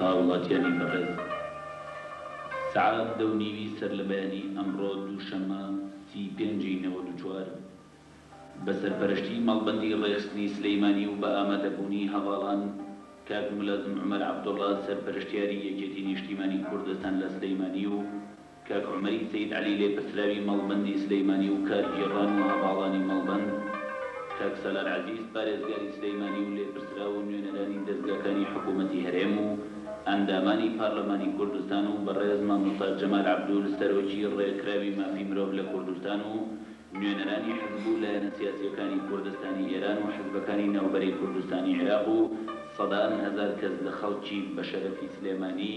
هاوڵاتیانی بەڕێز، سەعات دە و نیوی سەر لە بەیانی ئەمڕۆ دووشەممە سی و پێنج ی نەوەد و چوار بە سەرپەرشتی مەڵبەندی ڕێکخستنی سلێیمانی و بە ئامادەبوونی هەڤاڵان کاک ملازم عومەر عەبدوڵا سەرپەرشتیاری یەکێتی نیشتیمانی کوردستان لە سلێیمانی و کاک عومەری سەید عەلی لێپرسراوی مەڵبەندی سلیمانی و کارگێڕان و هەڤاڵانی مەڵبەند، کاک سالار عەزیز پارێزگاری سلیمانی و لێپرسراو و نوێنەرانی دەزگاکانی حکوومەتی هەرێم و ئەندامانی پارلەمانی کوردستان و بەڕێز مامۆستا جەمال عەبدول سەرۆکی ڕێکخراوی مافی مرۆڤ لە کوردستان و نوێنەرانی حزب و لایەنە سیاسییەکانی کوردستانی ئێران و حزبەکانی ناوبەرەی کوردستانی عێراق و سەدان هەزار کەس لە خەڵکی بەشەرەفی سلێمانی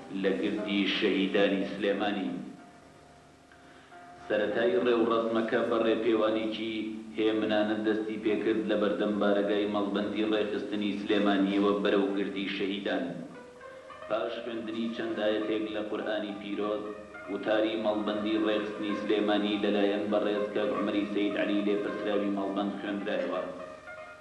لە گردی شەهیدانی سلێمانی. سەرەتای ڕێوڕەسمەکە بە ڕێپێوانێکی هێمنانە دەستی پێکرد لە بەردەم بارەگای مەڵبەندی ڕێکخستنی سلێمانییەوە بەرەو گردی شەهیدان. پاش خوێندنی چەند ئایەتێک لە قورئانی پیرۆز، وتاری مەڵبەندی ڕێکخستنی سلێمانی لەلایەن بەڕێز کاک عومەری سەید عەلی لێپرسراوی مەڵبەند خوێندرایەوە.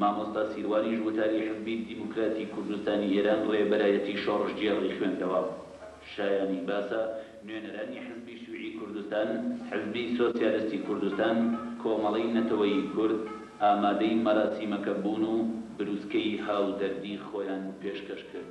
مامۆستا سیروانیش وتاری حزبی دیموکراتی کوردستانی ئێران ڕێبەرایەتی شۆڕشگێڕی خوێندەوە. شایانی باسە، نوێنەرانی حزبی شیوعی کوردستان، حزبی سۆسیالستی کوردستان، کۆمەڵەی نەتەوەیی کورد ئامادەی مەراسیمەکە بوون و بروسکەی هاودەردی خۆیان پێشکەش کرد.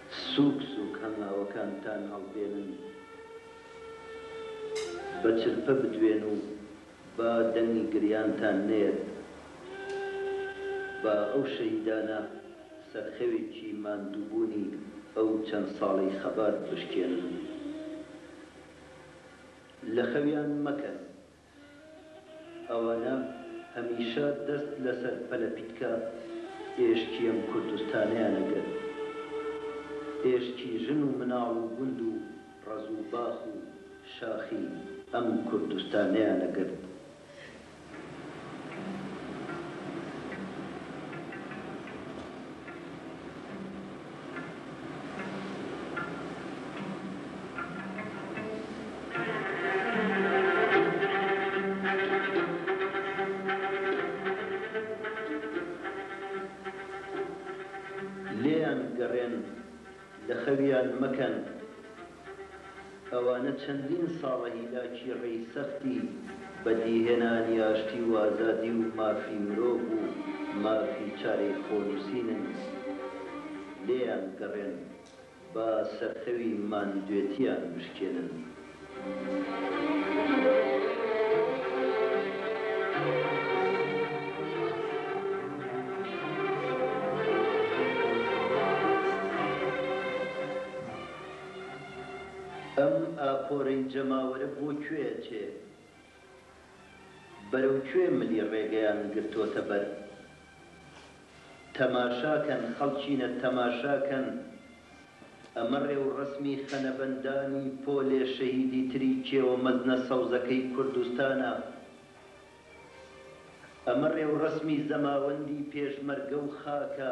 سوک سوک هەنگاوەکانتان هەڵبێنن بە چرپە بدوێن و با دەنگی گریانتان نەیەت با ئەو شەهیدانە سەرخەوێکی ماندوبونی ئەو چەند ساڵەی خەبات بشکێنن و لەخەویان مەکەن ئەوەنە هەمیشە دەست لەسەر پەلەپیتکە ئێشکیەم کوردستانەیانە گرت ئێشکی ژن و مناڵ و گوند و ڕەز و باخ و شاخی ئەم کوردستانەیانە گرت. لێیان گەڕێن لە خەویان مەکەن. ئەوانە چەندین ساڵە هیلاکی ڕێی سەختی بەدیهێنانی ئاشتی و ئازادی و مافی مرۆڤ و مافی چارەی خۆنووسینن لێیان گەڕێن با سەرخەوی ماندوێتیان بشکێنن. ئەم ئاپۆرەی جەماوەرە بۆ کوێ ئەچێ؟ بەرەو کوێ ملی ڕێگەیان گرتۆتەبەر؟ تەماشاکەن خەڵکینە تەماشاکەن ئەمە ڕێوڕەسمی خەنەبەندانی پۆلێ شەهیدی تری کێوە مەزنە سەوزەکەی کوردستانە، ئەمە ڕێوڕەسمی زەماوەندی پێشمەرگەو خاکە.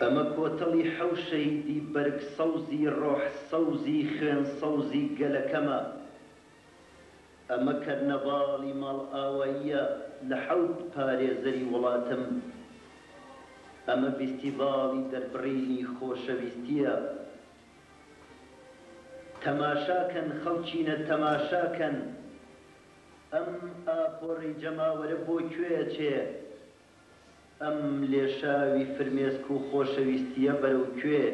ئەمە کۆتەڵی حەو شەهیدی بەرگ سەوزی ڕۆح سەوزی خوێن سەوزی گەلەکەمە. ئەمە کەرنەڤاڵی ماڵئاواییە لە حەوت پارێزەری وڵاتم. ئەمە ڤیستیڤاڵی دەربڕینی خۆشەویستیە. تەماشاکەن خەڵکینە تەماشاکەن ئەم ئاپۆرەی جەماوەرە بۆ کوێ ئەچێ ئەم لێشاوی فرمێسک و خۆشەویستییە بەرەو کوێ؟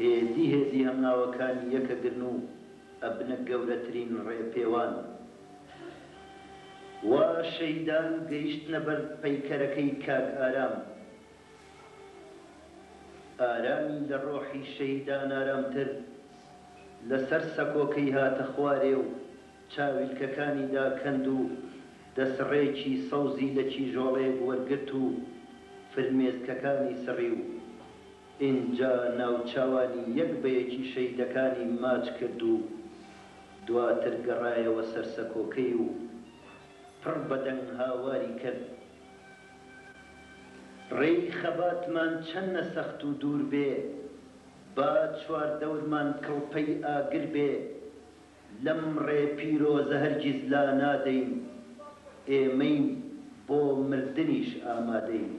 هێدی هێدی هەنگاوەکانی یەکەگرن و ئەبنە گەورەترین ڕێپێوان. وا شەیدان گەیشتنە بەر پەیکەرەکەی کاک ئارام. ئارامی لە ڕۆحی شەیدان ئارامتر لەسەر سەکۆکەی هاتە خوارێ و چاویلکەکانی داکەند و دەسڕێکی سەوزی لە کیژۆڵەیەک وەرگرت و فرمێسکەکانی سڕی و ئینجا ناوچاوانی یەک بە یەکی شەهیدەکانی ماچ کرد و دواتر گەڕایەوە سەر سەکۆکەی و پڕ بە دەنگ هاواری کرد، ڕێی خەباتمان چەنە سەخت و دوور بێ، با چواردەورمان کڵپەی ئاگر بێ، لەم ڕێ پیرۆزە هەرگیز لا نادەین، ئێمەین بۆ مردنیش ئامادەین.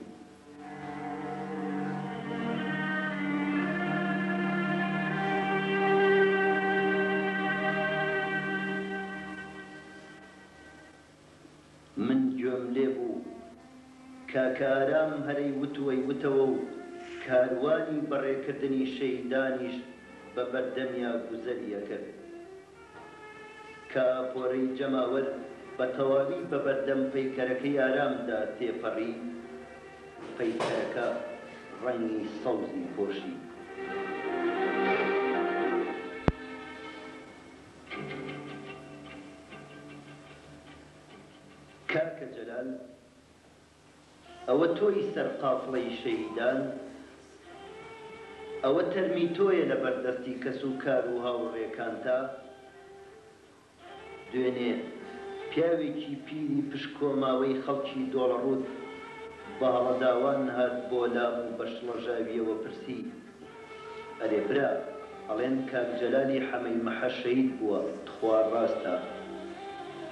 من گوێم لێ بوو کاکە ئارام هەرەی وتوەی وتەوە و کاروانی بەڕێکردنی شەهیدانیش بە بەردەمیا گوزەری ئەکرد کە ئاپۆرەی جەماوەر بە تەواوی بە بەردەم پەیکەرەکەی ئارامدا تێپەڕی پەیکەرەکە ڕەنگی سەوزی پۆشی. کاکە جەلال ئەوە تۆی سەر قافڵەی شەهیدان؟ ئەوە تەرمی تۆیە لەبەر دەستی کەس و کار و هاوڕێکانتا؟ دوێنێ پیاوێکی پیری پشکۆماوەی خەڵکی دۆڵەڕووت بەهەڵەداوان هات بۆ لام و بەشڵەژاوییەوە پرسی، ئەرێ برا ئەڵێن کاک جەلالی حەمەی محە شەید بووە تخوا ڕاستە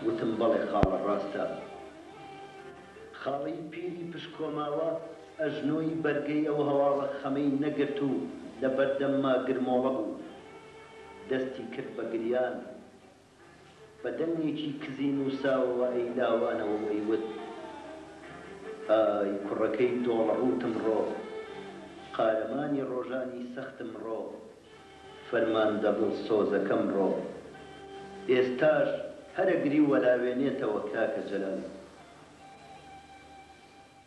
گوتم بەڵێ خاڵە ڕاستە خاڵەی پیری پشکۆماوە ئەژنۆی بەرگەی ئەو هەواڵە خەمەی نەگرت و لەبەردەمما گرمۆڵە بوو دەستی کرد بە گریان بە دەنگێکی کزی نووساوەوە ئەی لاوانەوە و ئەیوت، ئای کوڕەکەی دۆڵەڕووتم ڕۆ، قارەمانی ڕۆژانی سەختم ڕۆ، فەرماندە دڵسۆزەکەم ڕۆ. ئێستاش هەرەگری وەلاوێنێتەوە کاکە جەلال.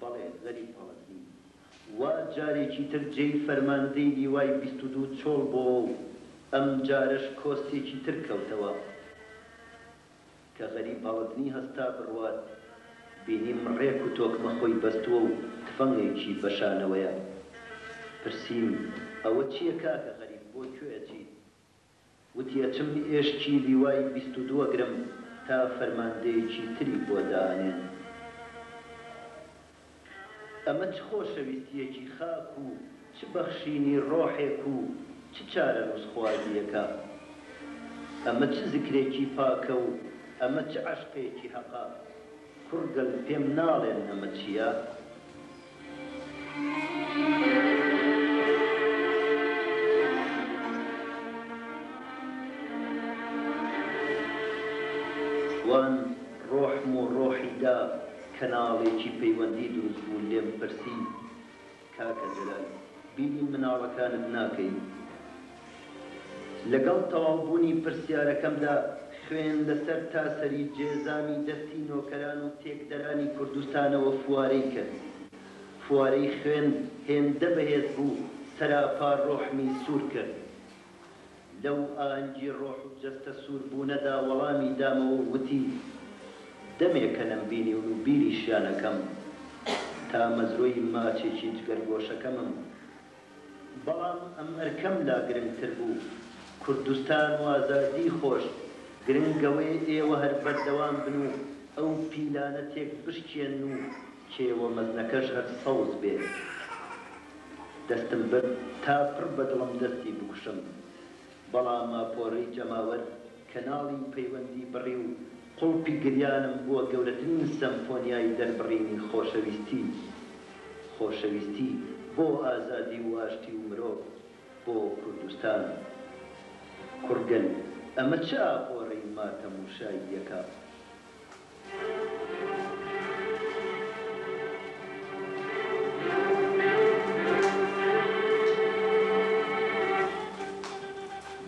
بەڵێ زەری تاڵەتنی وا جارێکی تر جێی فەرماندەی لیوای بیست و دوو چۆڵ بۆوە و ئەم جارەش کۆسپێکی تر کەوتەوە. کە غەری باڵەتنی هەستا بڕوات، بینیم ڕێک و تۆکمە خۆی بەستووە و تفەنگێکی بە شانەوەیە. پرسیم، ئەوە چییە کاکە غەریب بۆ کوێ ئەچیت؟ وتی ئەچم ئێشکی لیوای بیست و دوو ئەگرم تا فەرماندەیەکی تری بۆ دانێن. ئەمە چ خۆشەویستییەکی خاک و چ بەخشینی ڕۆحێک و چ چارەنووسخوازییەکە! ئەمە چ زکرێکی پاکە و ئەمە چ عەشقێکی هەقە! کوڕ گەل پێم ناڵێن نەمە چییەوان ڕۆحم و ڕۆحی دا کەناڵێکی پەیوەندی دروست بوو لێم پرسی کاکە جەلال بیری مناڵەکانت ناکەی؟ لەگەڵ تەواو بوونی پرسیارەکەمدا خوێن لەسەر تاسەری جێزامی دەستی نۆکەران و تێکدەرانی کوردستانەوە فوارەی کرد. فوارەی خوێن هێندە بەهێز بوو سەراپا ڕۆحمی سوور کرد. لەو ئاهەنگی ڕۆح و جەستە سووربوونەدا وەڵامی دامەوە و وتی، دەمێکە نەمبینیون و بیریشیانەکەم، تامەزرۆی ماچێکی جگەرگۆشەکەمم، بەڵام ئەم ئەرکەم لا گرنگتر بوو، کوردستان و ئازادیی خۆش، گرنگەوەی ئێوە هەر بەردەوام بن و ئەو پیلانە تێکبشکێنن و کێوە مەزنەکەش هەر سەوز بێت دەستم برد تا پڕ بە دڵم دەستی بکوشم بەڵام ماپۆڕی جەماوەر کەناڵی پەیوەندی بڕی و قوڵپی گریانم بووە گەورەترین سەمفۆنیای دەربڕینی خۆشەویستی خۆشەویستی بۆ ئازادی و ئاشتی و مرۆڤ بۆ کوردستان کوڕگەل ئەمە چ ئاپۆڕی ماتەم و شاییەکە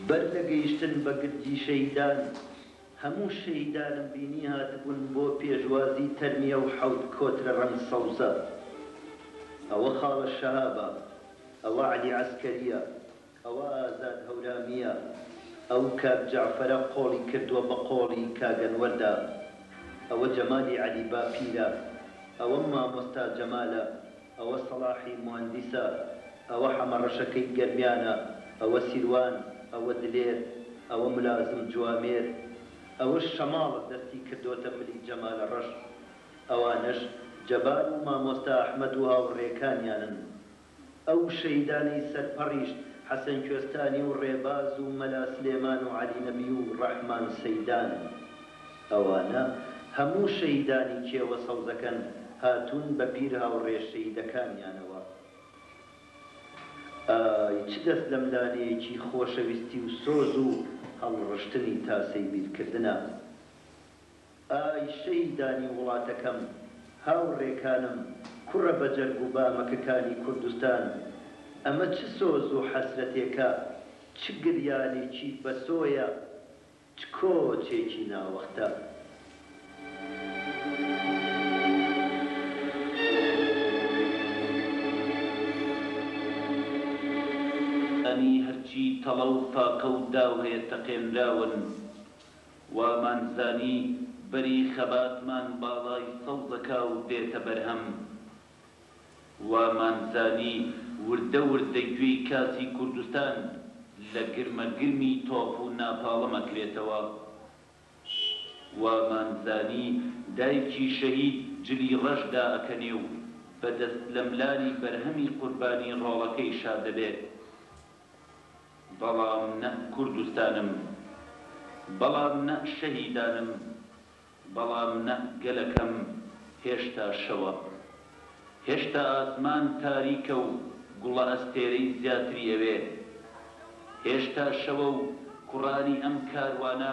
بەر لە گەیشتن بە گردی شەهیدان، هەموو شەهیدانم بینی هاتبوون بۆ پێشوازی تەرمی ئەو حەوت کۆترە ڕەنگ سەوزە. ئەوە خاڵە شەهابە، ئەوە عەلی عەسکەرییە، ئەوە ئازاد هەورامیە ئەو کاک جەعفەرە قۆڵی کردوە بە قۆڵی کاک ئەنوەردا ئەوە جەمالی عەلی باپیرە ئەوە مامۆستا جەمالە ئەوە سەڵاحی موەندیسە ئەوە حەمە ڕەشەکەی گەرمیانە ئەوە سیروان ئەوە دلێر ئەوە ملازم جوامێر ئەوەش شەماڵە دەستی کردۆتە ملی جەمالە ڕەش ئەوانەش جەبار و مامۆستا ئەحمەد و هاوڕێکانیانن. ئەو شەهیدانەی سەرپەڕیشت حەسەن کوێستانی و ڕێباز و مەلا سلێمان و عەلی نەبی و ڕەحمان سەیدان. ئەوانە هەموو شەهیدانی کێوە سەوزەکەن هاتوون بە پیر هاوڕێ شەهیدەکانیانەوە. ئای چ دەست لەملانێیەکی خۆشەویستی و سۆز و هەڵڕشتنی تاسەی بیرکردنە. ئای شەهیدانی وڵاتەکەم، هاوڕێکانم، کوڕە بەجەرگ و بامەکەکانی کوردستان، ئەمە چ سۆز و حەسرەتێکە، چ گریانێکی بەسۆیە، چ کۆچێکی ناوەختە. ئەنی هەرچی تەڵە و پاقە و داو هەیە تەقێنراون وامان زانی بەری خەباتمان باڵای سەوزەکە و دێتە بەرهەم. وامان زانی وردە وردە گوێی کاسی کوردستان لە گرمە گرمی تۆپ و ناپاڵم ئەکرێتەوە. وامان زانی دایکی شەهید جلی ڕەش دائەکەنێ و بە دەست لەملانی بەرهەمی قوربانی ڕۆڵەکەی شادەبێ. بەڵام نە کوردستانم بەڵام نە شەهیدانم بەڵام نە گەلەکەم هێشتا شەوە هێشتا ئاسمان تاریکە و گوڵە ئەستێرەی زیاتری ئەوێ هێشتا شەوە و کوڕانی ئەم کاروانە